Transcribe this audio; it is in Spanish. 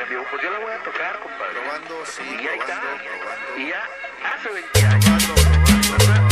tocar en vivo. Pues yo la voy a tocar, compadre. Probando, sí, y ahí está. probando. Y ya hace 20 años. Probando, probando. ¿verdad?